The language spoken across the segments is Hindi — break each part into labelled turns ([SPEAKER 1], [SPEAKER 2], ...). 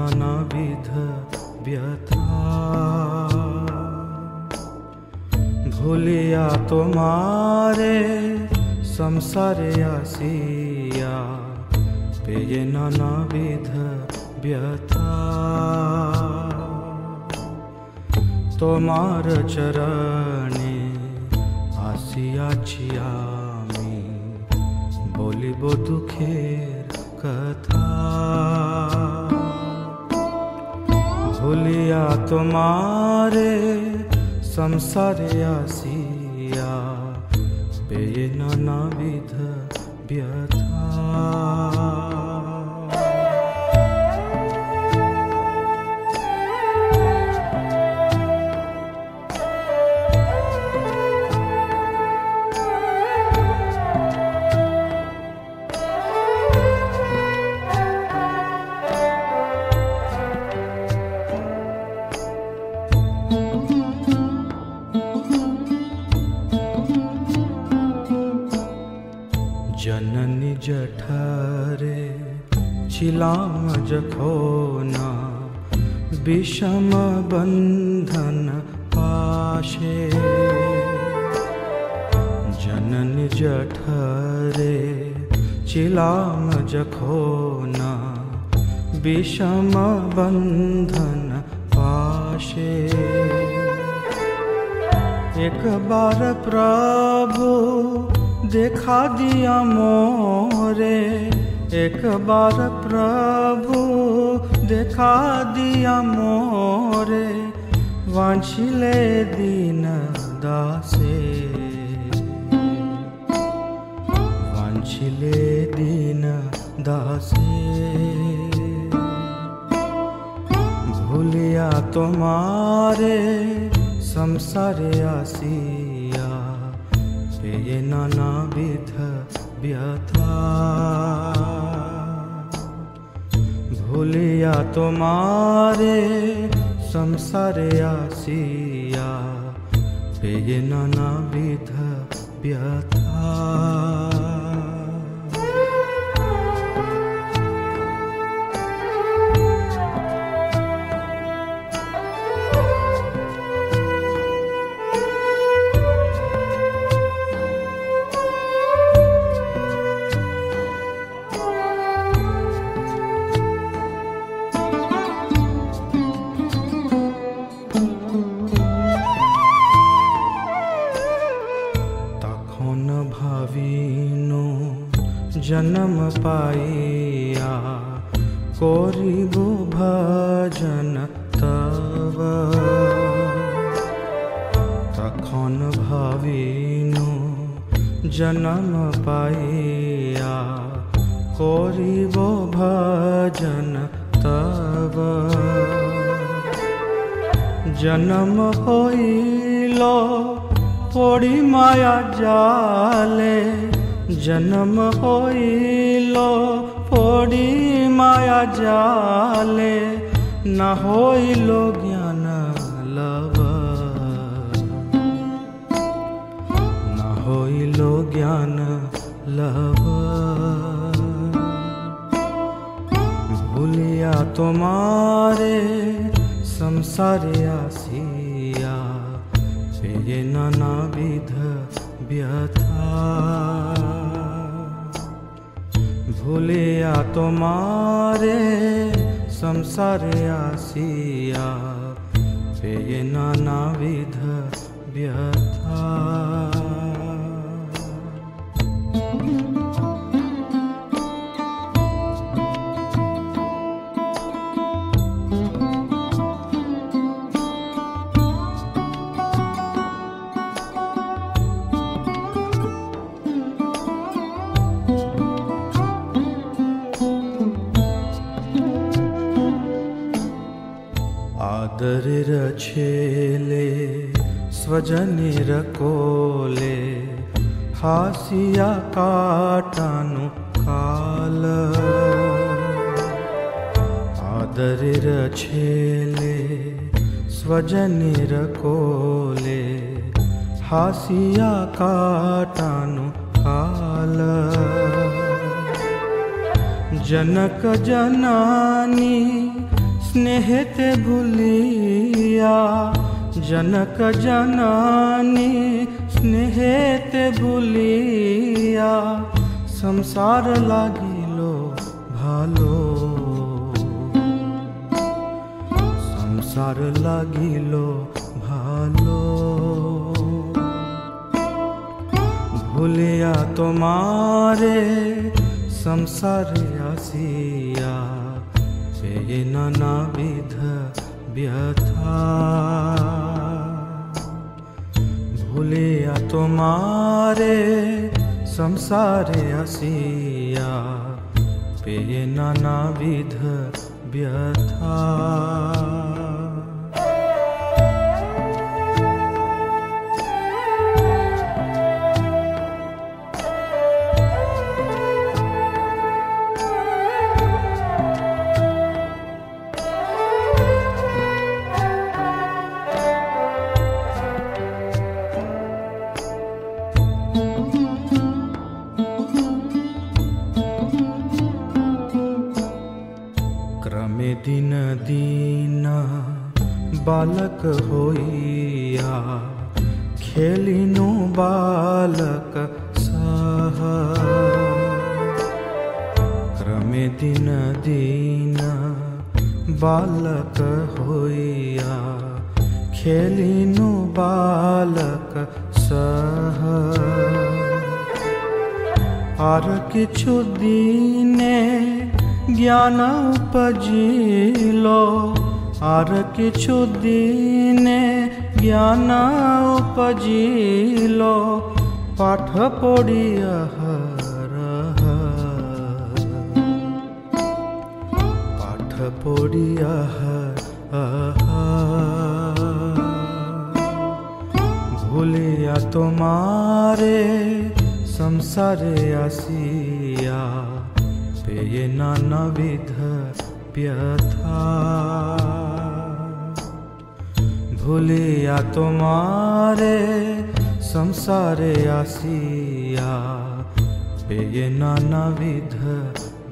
[SPEAKER 1] নানাবিধ ব্যথা ভুলিয়া তোমারে সংসারে আসিয়া পেয়ে নানাবিধ ব্যথা তোমার চরণে আসিয়াছি আমি বলিব দুঃখের কথা ভুলিয়া তোমারে সংসারে আসিয়া পেয়ে নানাবিধ ব্যথা जननी जठरे छिलाम जखोना विषम बंधन पाशे। जननी जठरे चिलाम जखोना विषम बंधन पाशे। एक बार प्रभु देखा दिया मोरे, एक बार प्रभु, देखा दिया मोरे, वांछिले दीन दासे। वांछिले दीन दासे। भूलिया तुम्हारे, संसारे आसिया পেয়ে নানাবিধ ব্যথা ভুলিয়া তোমারে সংসারে আসিয়া পেয়ে নানাবিধ ব্যথা जन्म पाइया। कोरि भजन तव तखन भो जन्म पाइया। कोरि भजन तव जन्म को कोडी माया जाले। जन्म होइल पौड़ी माया जाले, न होइलो ज्ञान लव न लो ज्ञान लव भूलिया तुम्हारे संसारे आसिया ये नाना विध व्यथा। ভুলিয়া তোমারে সংসারে আসিয়া পেয়ে নানাবিধ ব্যথা स्वजनिरको ले हास काटन काल। आदर स्वजनिर कोले हास काटनु काल। जनक जनानी स्नेहते भुलिया जनक जनानी स्नेहते भूलिया, संसार लागिलो भालो। संसार लागिलो भालो। भूलिया तुम्हारे संसारे आसिया पे नानाविध व्यथा। भूलिया तुम्हारे संसारे असिया पे नानाविध व्यथा। दिन दीना, बालक होइया, खेलिनु बालक सह। क्रमे दिन दीना, बालक होइया, खेलिनु बालक सह। आर किछु दीने জ্ঞান উপজিল আর কিছু দিনে জ্ঞান উপজিল পাঠ পড়িয়া পাঠ পড়িয়া ভুলিয়া তোমারে সংসারে আসি पेये नानाविध व्यथा। भूलिया तुम्हारे संसारे आसिया ये नानाविध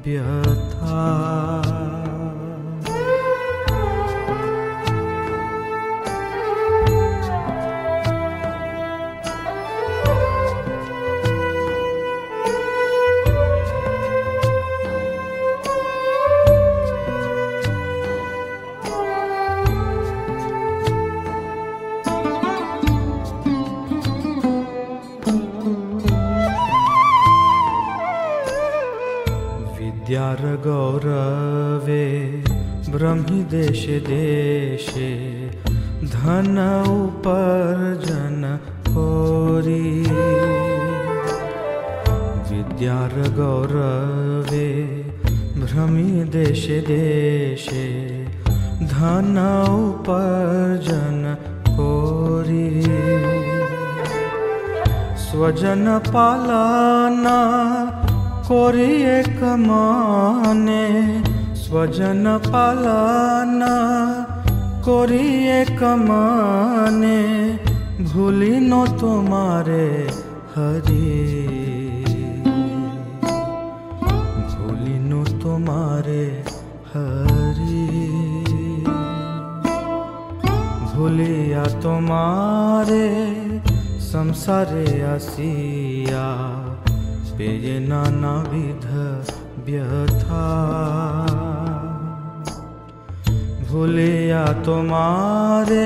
[SPEAKER 1] व्यथा। गौरवे ब्रह्मी देशे देशे धन उपर्जन कोरी विद्यार गौरवे भ्रमी देशे देशे धन उपर्जन कोरी स्वजन पालना করিয়ে কমানে স্বজন পালনা করিয়ে কমানে ভুলিন তোমারে হরি ভুলিন তোমারে হরি ভুলিয়া তোমারে पेय नाना विध व्यथा भूलिया तुम्हारे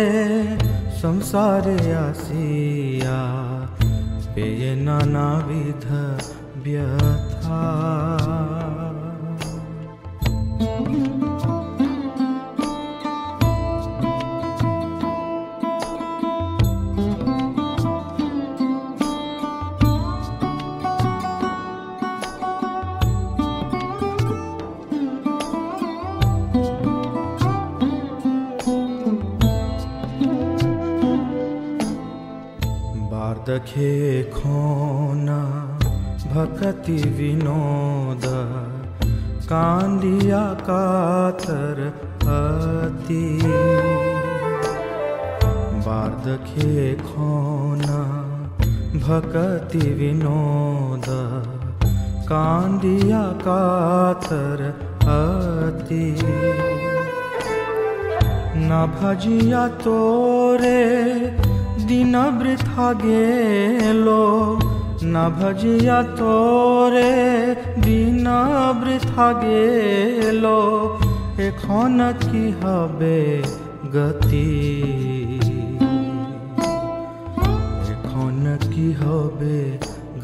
[SPEAKER 1] संसारे आसिया पे ये नानाविध व्यथा रखे खोना, भक्ति विनोद कांदिया कातर अति। बारदखे खोना, भक्ति विनोद कांदिया कातर अति। न भजिया तोरे দিন বৃথা গেল না ভাজিয়া তোরে দিন বৃথা গেল এখন কি হবে গতি এখন কি হবে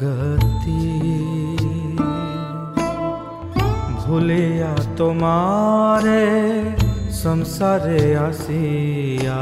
[SPEAKER 1] গতি ভুলিয়া তোমারে সংসারে আসিয়া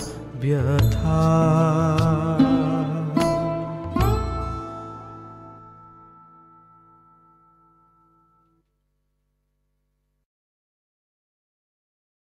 [SPEAKER 1] व्यथा